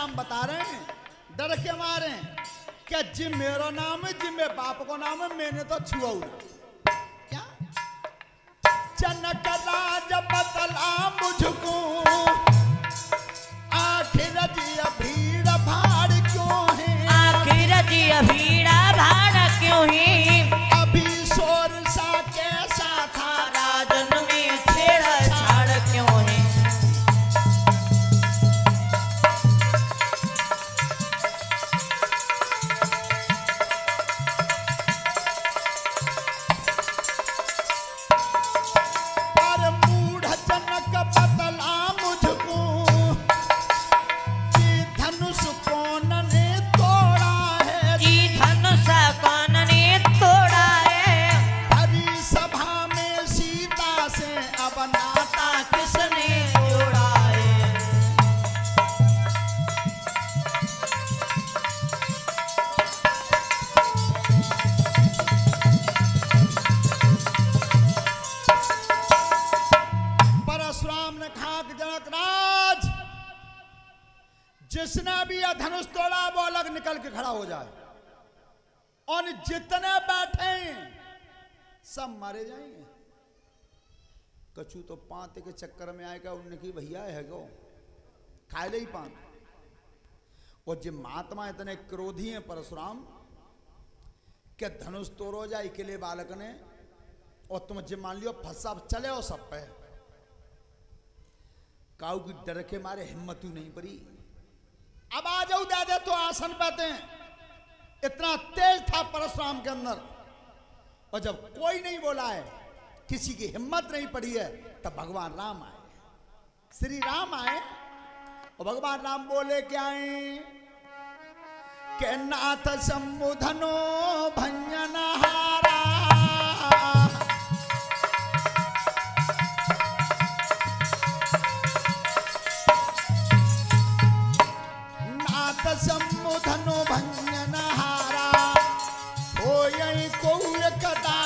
नाम बता रहे हैं? डर के मारे क्या जिम मेरा नाम है जिम मेरे बाप को नाम है? मैंने तो छुआ हुआ। क्या? जनक जिसने भी यह धनुष तोड़ा, वो अलग निकल के खड़ा हो जाए। और जितने बैठे सब मारे जाएँगे। कछु तो पांत के चक्कर में आएगा उनने की भैया है गो। खाए ले ही पांत। और जो महात्मा इतने क्रोधी हैं परशुराम क्या धनुष तोड़ो जाए अकेले बालक ने, और तुम जे मान लियो, फंसा, चले हो सब पे। काऊ की डर के मारे हिम्मत ही नहीं पड़ी। अब आ जाऊ दे तो आसन पाते हैं। इतना तेज था परशुराम के अंदर। और जब कोई नहीं बोला है, किसी की हिम्मत नहीं पड़ी है, तब भगवान राम आए। श्री राम आए, और भगवान राम बोले, क्या आए के नाथ सम्मुधनो को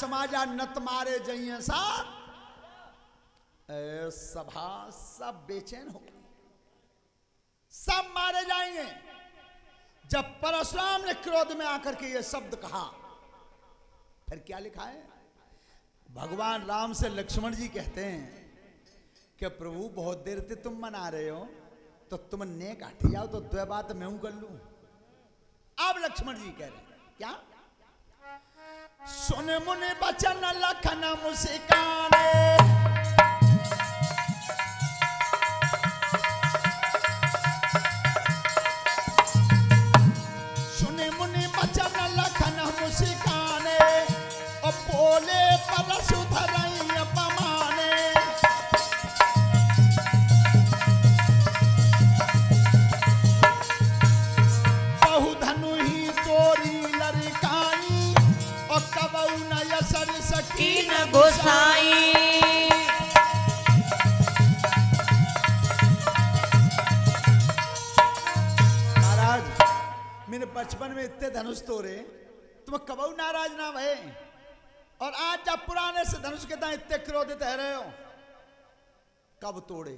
समाजा नत मारे जइए सा ए, सभा सब बेचैन हो सब मारे जाएँगे। जब परशुराम ने क्रोध में आकर के ये शब्द कहा फिर क्या लिखा है? भगवान राम से लक्ष्मण जी कहते हैं कि प्रभु बहुत देर से तुम मना रहे हो तो तुम नेक हट जाओ तो दो बात मैं कर लू। अब लक्ष्मण जी कह रहे क्या? सुन मुनि बचन लखन मुस्काने सुन मुनि बचन लखन मुस्काने बोले पर धरई कीन गोसाई। महाराज मैंने बचपन में इतने धनुष तोड़े। तुम कबऊ नाराज़ ना भय और आज जब पुराने से धनुष के दाएँ इतने क्रोधित है रहे हो, कब तोड़े?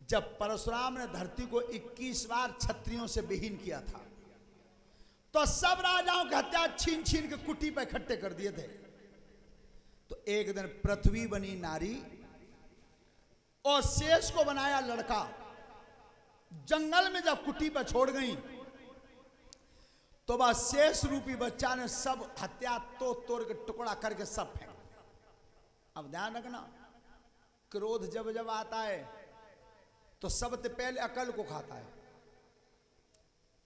जब परशुराम ने धरती को 21 बार छत्रियों से विहीन किया था तो सब राजाओं की हत्या छीन छीन के कुटी पर इकट्ठे कर दिए थे। तो एक दिन पृथ्वी बनी नारी और शेष को बनाया लड़का। जंगल में जब कुटी पर छोड़ गई तो वह शेष रूपी बच्चा ने सब हत्या तो तोड़ के टुकड़ा करके सब फेंक अब ध्यान रखना, क्रोध जब जब आता है तो सबसे पहले अकल को खाता है।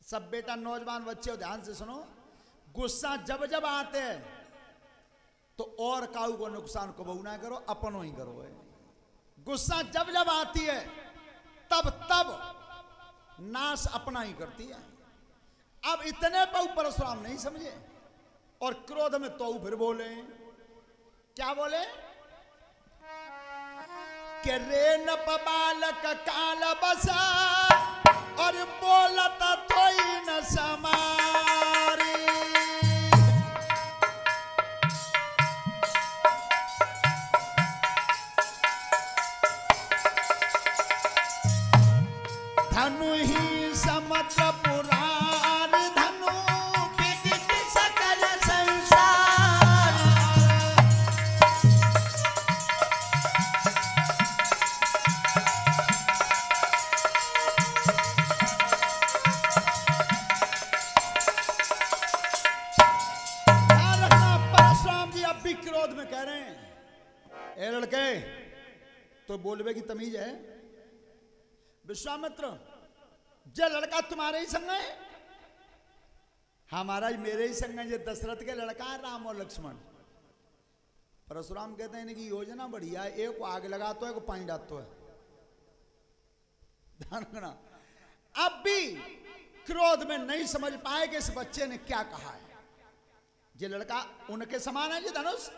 सब बेटा नौजवान बच्चे, ध्यान से सुनो, गुस्सा जब जब आते हैं तो और काऊ को नुकसान को बहु ना करो, अपनो ही करो है। गुस्सा जब जब आती है, तब तब नाश अपना ही करती है। अब इतने बहु परशुराम नहीं समझे, और क्रोध में तो फिर बोले, क्या बोले? के रे न बालक काल बसा जी क्रोध में कह रहे हैं। ए, लड़के तो बोलवे की तमीज है। विश्वामित्र, जे लड़का तुम्हारे ही संग है, हमारा मेरे ही संग है, ये दशरथ के लड़का है, राम और लक्ष्मण। परशुराम कहते हैं, इनकी योजना बढ़िया है, एक को आग लगाता है, एक पानी डालता है। अब भी क्रोध में नहीं समझ पाए कि इस बच्चे ने क्या कहा है। ये लड़का उनके समान है, ये धनुष।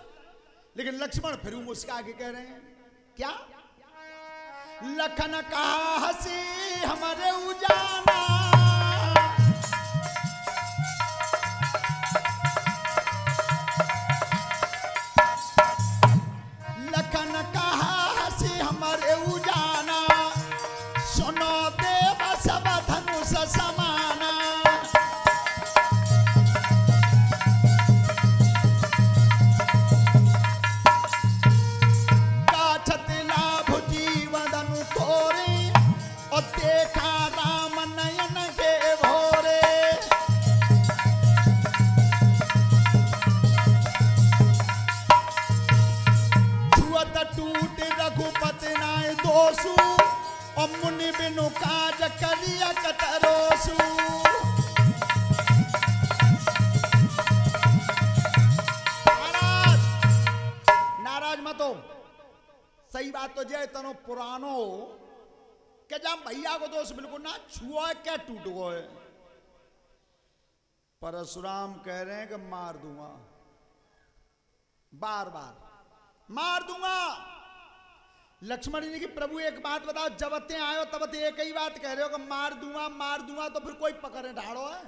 लेकिन लक्ष्मण फिर मुस्का के कह रहे हैं, क्या? लखन का हसी हमारे उजाना रघुपति नाय दोषु और मुनि बिनु काज करिया कतरोसु महाराज, नाराज़ मत सही बात तो जय तनो पुरानो के जब भैया को दोष बिल्कुल ना, छुआ क्या टूट गए परशुराम कह रहे हैं कि मार दूँगा। बार बार। मार दूँगा। लक्ष्मण जी की प्रभु, एक बात बताओ, जब ते आयो तब ते एक ही बात कह रहे हो कि मार दूँगा मार दूँगा तो फिर कोई पकड़े ढाड़ो है?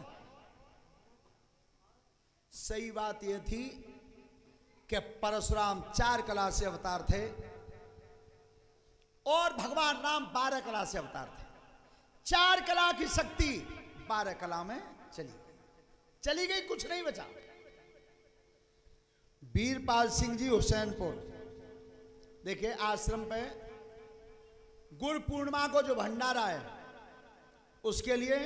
सही बात यह थी कि परशुराम चार कला से अवतार थे और भगवान राम बारह कला से अवतार थे। चार कला की शक्ति बारह कला में चली गई। चली गई, कुछ नहीं बचा। वीरपाल सिंह जी, हुसैनपुर। देखिए आश्रम पे गुरु पूर्णिमा को जो भंडारा है उसके लिए